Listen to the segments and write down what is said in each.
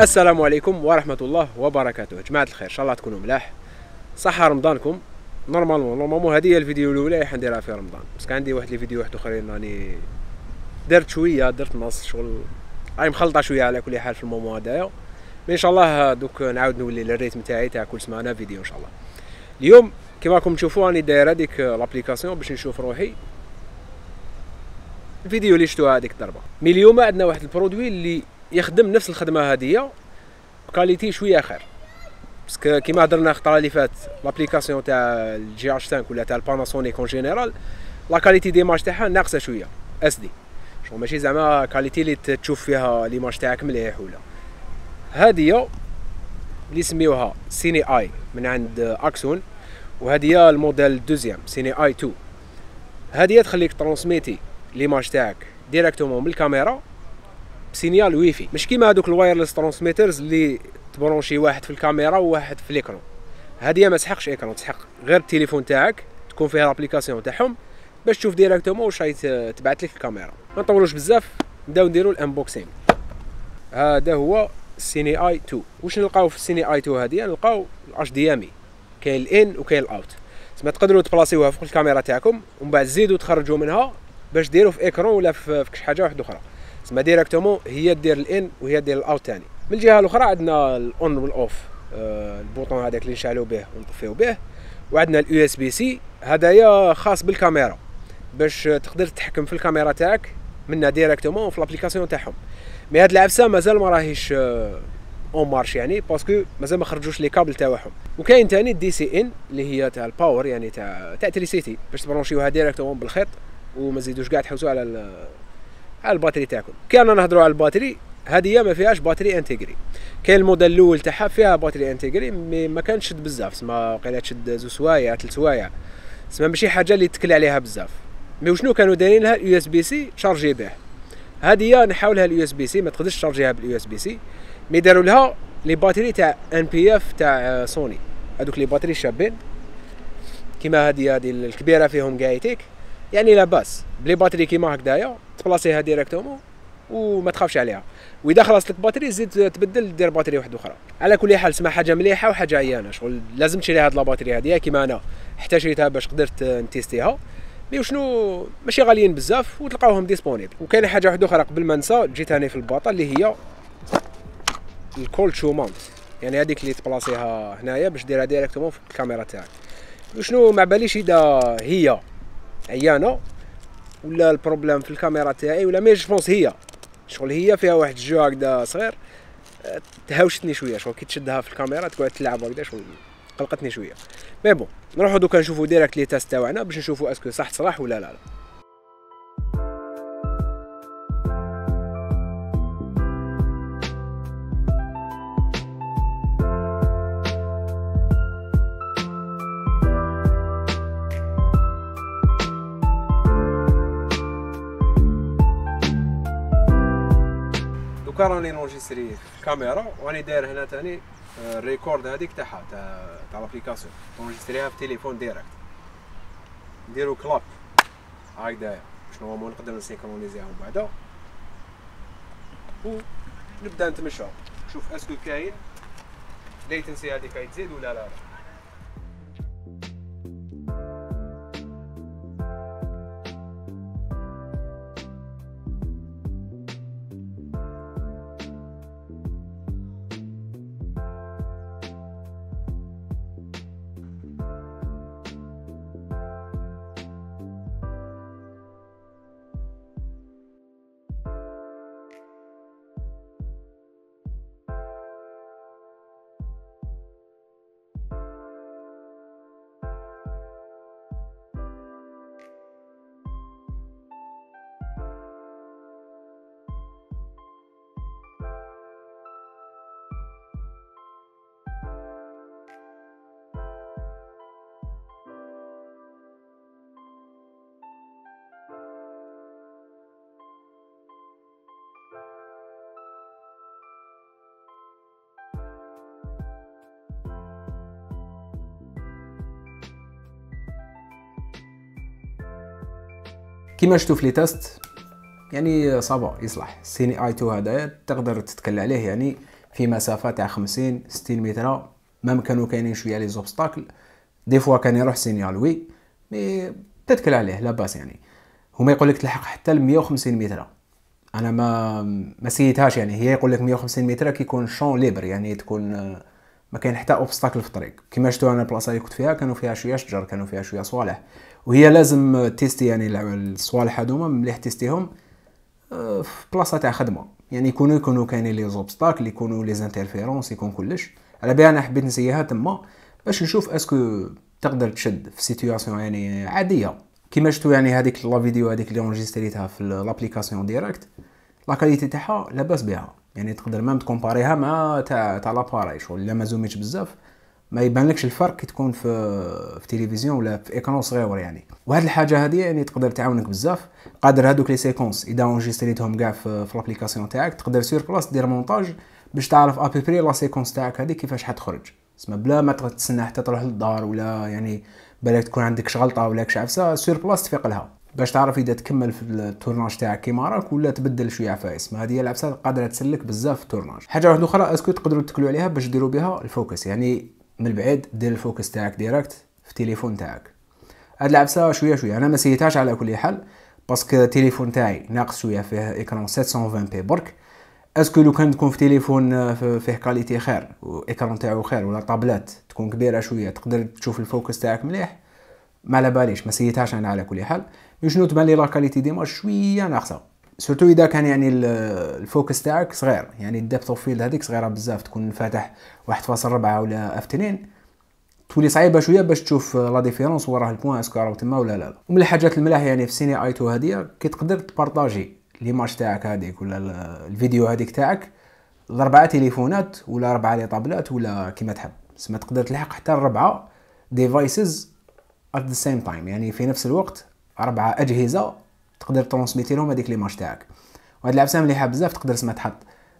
السلام عليكم ورحمة الله وبركاته. جماعة الخير إن شاء الله تكونوا ملاح. صحة رمضانكم. normalement normalement هذه هي الفيديو الأولى اللي حنديرها في رمضان. كان عندي واحد لي فيديو واحد آخرين راني درت شوية درت نص شغل. راهي مخلطة شوية على كل حال في ال moment هذايا ان شاء الله دوك نعاود نولي لل rythme تاعي تاع كل سمانه فيديو إن شاء الله. اليوم كيما راكم تشوفوا راني داير هذيك l'application باش نشوف روحي. الفيديو اللي شفتوها هذيك الضربة. mais اليوم عندنا واحد ال produit اللي يخدم نفس الخدمة هذه ب qualité شوية خير parce que كيما هضرنا الخطره اللي فات l'application تاع ال GH 5 ولا تاع ال Panasonic en général la qualité d'image تاعها ناقصة شوية SD. شغل ماشي زعما qualité اللي تشوف فيها l'image تاعك مليح ولا. هذه اللي سميوها CineEye من عند Accsoon وهذه الموديل deuxième CineEye 2 هذه تخليك ترانسميتي l'image تاعك directement من الكاميرا ب signal Wi-Fi. مش كيما هذوك ال wireless transmitters اللي تبرونشي واحد في الكاميرا وواحد في ال écran. هذه ما تسحقش écran تسحق غير التليفون تاعك تكون فيها l'application تاعهم باش تشوف directement واش راهي تبعث لك الكاميرا. ما نطولوش بزاف نبداو نديرو ال unboxing هذا هو ال CineEye 2 واش نلقاو في ال CineEye 2 هذه نلقاو ال HDMI كاين ال in وكاين ال out. تسمى تقدروا تبلاصيوها فوق الكاميرا تاعكم ومن بعد تزيدوا تخرجوا منها باش ديروا في écran ولا في كش حاجة واحدة أخرى. تسمى directement هي دير ال in وهي دير ال out ثاني من الجهة الأخرى عندنا ال on وال off آه ال bouton هذاك اللي نشعلوا به ونطفيو به. وعندنا ال USB-C هدايا خاص بالكاميرا. باش تقدر تتحكم في الكاميرا تاعك منها directement في l'application تاعهم. mais هاد العفسه مازال ما راهيش en marche يعني parce que مازال ما خرجوش les câbles تاعهم. وكاين ثاني DC in اللي هي تاع ال power يعني تاع تاع تريسيتي باش تبرونشيوها directement بالخيط وما تزيدوش كاع تحوسوا على على ال batterie تاعكم كان نهضروا على ال batterie هذه ما فيهاش batterie intégrée. كاين الموديل الأول تاعها فيها batterie intégrée mais ما كانش تشد بزاف. سما قيله تشد زوج سوايع ثلاث سوايع. سما ماشي حاجة اللي تكل عليها بزاف. mais وشنو كانوا دايرين لها؟ ال USB-C شارجي به هذه نحاولها ال USB-C ما تقدرش تشارجيها بال USB-C. mais داروا لها les batteries تاع NP-F تاع سوني. هذوك les batteries شابين. كيما هذه هذه الكبيرة فيهم جايتيك يعني لاباس ب les batteries كيما هكذايا تبلاصيها directement وما تخافش عليها. وإذا خلصت لك batterie زيد تبدل دير batterie واحدة أخرى. على كل حال سما حاجة مليحة وحاجة عيانة. شغل لازم تشري هاد la batterie هذه كيما أنا. حتى شريتها باش قدرت نتيستيها. mais وشنو؟ ماشي غاليين بزاف وتلقاوهم disponibles وكاين حاجة واحدة أخرى قبل ما ننسى جيت هاني في الباطة اللي هي ال cold shoe يعني هذيك اللي تبلاصيها هنايا باش ديرها directement في الكاميرا تاعك. وشنو؟ ما باليش إذا هي عيانة. ولا ال problème في الكاميرا تاعي ولا mais je pense هي. شغل هي فيها واحد ال jeu هكذا صغير. تهاوشتني شوية شغل كي تشدها في الكاميرا تقعد تلعب هكذا شغل قلقتني شوية. مي bon نروحو دوكا نشوفو direct les tests تاعنا باش نشوفو est-ce que صح صلاح ولا لا لا. دوكا راني نونجيستري الكاميرا وراني داير هنا تاني ال record هذيك تاعها تاع تاع l'application نونجيستريها في تليفون direct. نديرو clap. هكذايا شنو هو نقدر نسينكرونيزيهم بعدا. ونبدا نتمشى نشوف est-ce que كاين. latency هذيك تزيد ولا لا, لا. كيما شفتوا في les tests يعني ça va يصلح. CineEye 2 هذا تقدر تتكل عليه يعني في مسافة تاع 50 60 متر même كانوا كاينين شوية les obstacles. des fois كان يروح signal oui mais تتكل عليه لا باس يعني. هما يقول لك تلحق حتى ل 150 متر. أنا ما ما سيتهاش يعني. هي يقول لك 150 متر كيكون champ libre يعني تكون ما كاين حتى obstacle في الطريق. كيما شفتوا أنا البلاصه اللي كنت فيها كانوا فيها شوية شجر كانوا فيها شوية صوالح. وهي لازم تيستي يعني الصوالح هذوما مليح تيستيهم آه، في بلاصة تاع خدمة. يعني يكونوا يكونوا كاينين les obstacles يكونوا les interférences يكون كلش. على بالي أنا حبيت نسيها تما باش نشوف est-ce que تقدر تشد في situation يعني عادية. كيما شفتوا يعني هذيك la vidéo هذيك اللي اونجستريتها في l'application direct la qualité تاعها لاباس بها. يعني تقدر même تكومباريها مع تاع تاع l'appareil شغل الا ما زوميتش بزاف. ما يبانلكش الفرق كي تكون في في تلفزيون ولا في écran صغير يعني. وهاد الحاجة هذه يعني تقدر تعاونك بزاف. قادر هادوك les séquences إذا اونجستريتهم كاع في, في l'application تاعك تقدر sur place دير مونتاج باش تعرف à peu près la séquence تاعك هذه كيفاش حتخرج. تسمى بلا ما تستنى حتى تروح للدار ولا يعني بالك تكون عندك غلطه ولا كش عفسة sur place تفيق لها. باش تعرف إذا تكمل في ال tournage تاعك كيما راك ولا تبدل شوية عفايس. ما هذه العفسه قادرة تسلك بزاف في ال tournage. حاجة واحدة أخرى est-ce que تقدروا تكلوا عليها باش ديروا بها ال focus؟ يعني من البعيد دير ال focus تاعك direct في التليفون تاعك. هاد العفسه شوية شوية. أنا ما سيتهاش على كل حال parce que التليفون تاعي ناقص شوية فيه écran 720 p برك. est-ce que لو كان تكون في تليفون فيه qualité خير و écran تاعو خير ولا طابلات تكون كبيرة شوية تقدر تشوف ال focus تاعك مليح. ما على باليش ما سيتهاش أنا على كل حال. شنو تبان لي la qualité ديما شوية ناقصة. surtout إذا كان يعني ال focus تاعك صغير. يعني ال depth of field هذيك صغيرة بزاف تكون فاتح 1.4 ولا f 2 تولي صعيبة شوية باش تشوف la différence وراه ال point est-ce que راه تما ولا لا. ومن الحاجات الملاح يعني في CineEye 2 هذه كي تقدر تبارطاجي l'image تاعك هذيك ولا الفيديو هذيك تاعك لاربعه تليفونات ولا أربعة les tablettes ولا كيما تحب. سما تقدر تلحق حتى الربعة devices at the same time يعني في نفس الوقت أربعة أجهزة تقدر ترونسميتي لهم هذيك l'image تاعك. وهاد العبسه مليحه بزاف تقدر سما تحط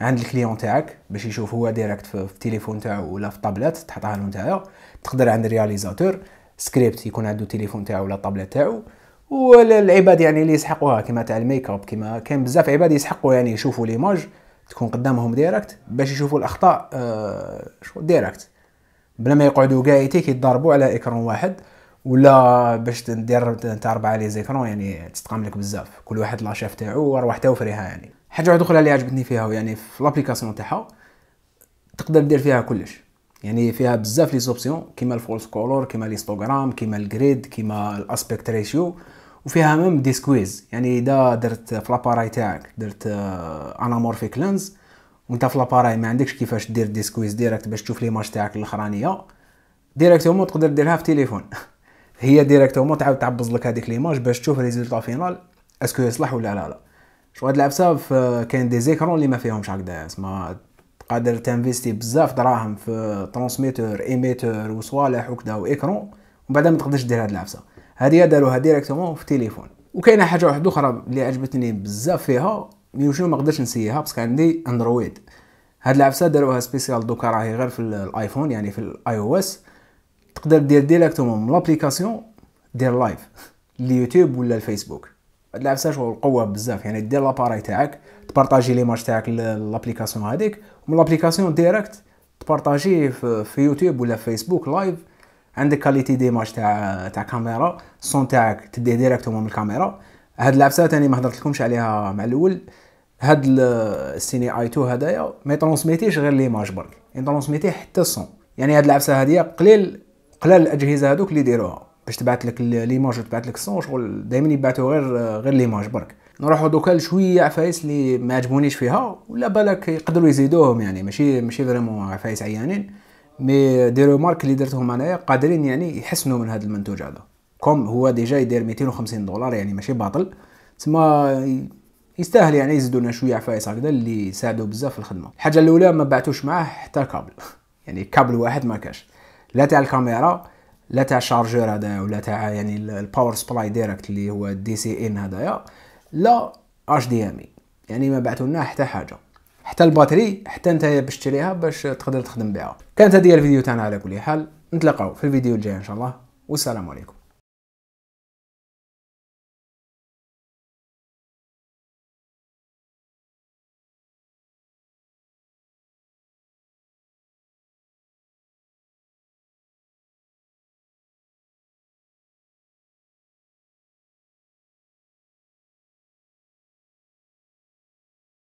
عند ال client تاعك باش يشوف هو direct في التليفون تاعو ولا في طابلات تحطها له نتايا. تقدر عند ال réalisateur script يكون عنده التليفون تاعو ولا الطابلت تاعو. والعباد يعني اللي يسحقوها كيما تاع ال make up كيما كاين بزاف عباد يسحقوا يعني يشوفوا l'image تكون قدامهم direct باش يشوفوا الأخطاء آه شو direct بلا ما يقعدوا كاع يتضاربوا على écran واحد. ولا باش دير تاع اربعه les écrans يعني تستقام لك بزاف. كل واحد لاشيف تاعو وارواح توفريها يعني. حاجة واحدة أخرى اللي عجبتني فيها يعني في l'application تاعها تقدر دير فيها كلش. يعني فيها بزاف les options كيما ال false color كيما l'histogramme كيما ال grid كيما ال aspect ratio وفيها même desqueeze يعني إذا درت في l'appareil تاعك درت anamorphic lens وإنت في l'appareil ما عندكش كيفاش دير desqueeze direct باش تشوف l'image تاعك الأخرانية directement تقدر ديرها في تليفون. هي directement تعاود تعبز لك هذيك l'image باش تشوف résultat final est-ce que يصلح ولا لا لا. شو هاد العبسه كاين des écrans اللي ما فيهمش هكذا اسما قادر تنفيستي بزاف دراهم في transmetteur émetteur وصوالح وكذا و écran ومن بعد ما تقدرش دير هاد العبسه هذه داروها directement في التليفون وكاينة حاجة واحدة أخرى اللي عجبتني بزاف فيها شنو ما قدرتش نسيها parce que عندي أندرويد. هاد العبسه داروها spécial دوكا راهي غير في الآيفون يعني في ال iOS تقدر دير directement من l'application دير live اليوتيوب ولا الفيسبوك. هاد العبسه شغل قوة بزاف يعني دير l'appareil تاعك تبارطاجي l'image تاعك l'application هذيك ومن l'application direct تبارطاجيه في, يوتيوب ولا في فيسبوك live. عندك qualité d'image تاع تاع كاميرا ال son تاعك تديه directement من الكاميرا. هاد العبسه تاني ما هضرت لكمش عليها مع الأول هاد ال CineEye 2 هدايا ما يترونسميتيش غير l'image برك يترونسميتي حتى ال son يعني هاد العبسه هادية قليل قلال الأجهزة هذوك اللي يديروها باش تبعث لك l'image وتبعث لك ال son شغل دائما يبعثوا غير غير l'image برك. نروحوا دوكا لشوية عفايس اللي ما عجبونيش فيها ولا بالك يقدروا يزيدوهم يعني. ماشي ماشي vraiment عفايس عيانين mais des remarques اللي درتهم أنايا قادرين يعني يحسنوا من هذا المنتوج هذا. comme هو déjà يدير 250 دولار يعني ماشي باطل. تسمى يستاهل يعني يزيدوا لنا شوية عفايس هكذا اللي يساعدوا بزاف في الخدمة. الحاجة الأولى ما بعتوش معاه حتى الكابل يعني كابل واحد ما كاش. لا تاع الكاميرا لا تاع ال chargeur هذا ولا تاع يعني ال power supply direct اللي هو DC in هذايا لا HDMI يعني ما بعثوا لنا حتى حاجة. حتى ال batterie حتى انت باش تشريها باش تقدر تخدم بها. كانت هذه الفيديو تاعنا على كل حال. نتلاقاو في الفيديو الجاي إن شاء الله. والسلام عليكم.